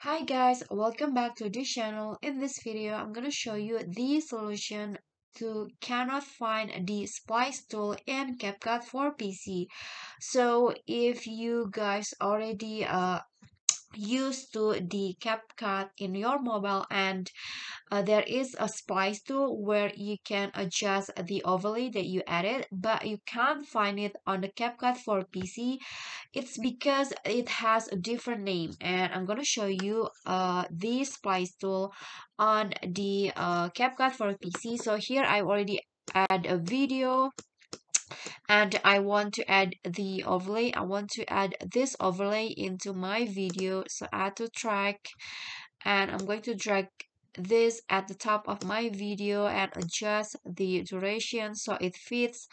Hi guys, welcome back to this channel. In this video, I'm gonna show you the solution to cannot find the splice tool in CapCut for PC. So if you guys already uh used to the CapCut in your mobile and uh, there is a splice tool where you can adjust the overlay that you added but you can't find it on the CapCut for PC it's because it has a different name and I'm gonna show you uh, the splice tool on the uh, CapCut for PC so here I already add a video and I want to add the overlay I want to add this overlay into my video so add to track and I'm going to drag this at the top of my video and adjust the duration so it fits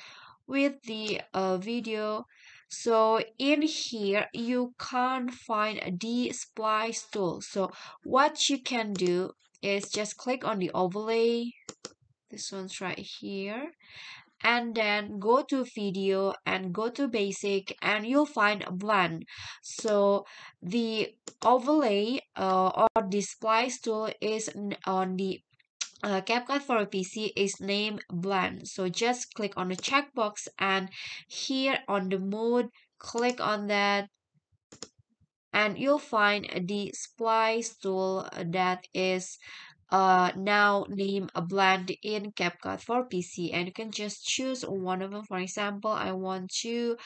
with the uh, video. So in here you can't find the splice tool. So what you can do is just click on the overlay. This one's right here and then go to video and go to basic and you'll find blend. So the overlay uh, or splice tool is on the uh, CapCut for a PC is named blend. So just click on the checkbox and here on the mode click on that and you'll find the splice tool that is uh, now name a blend in CapCut for PC and you can just choose one of them. For example, I want to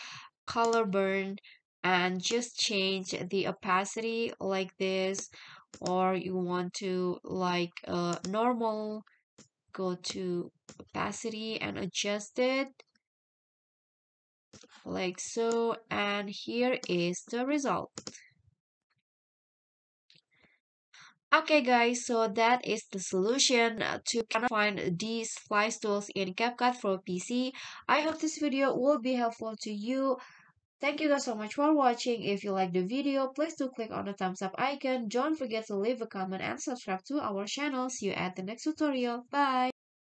color burn and just change the opacity like this or you want to like uh, normal go to opacity and adjust it like so and here is the result Okay guys, so that is the solution uh, to kind of find these splice tools in CapCut for PC. I hope this video will be helpful to you. Thank you guys so much for watching. If you like the video, please do click on the thumbs up icon. Don't forget to leave a comment and subscribe to our channel. See you at the next tutorial. Bye!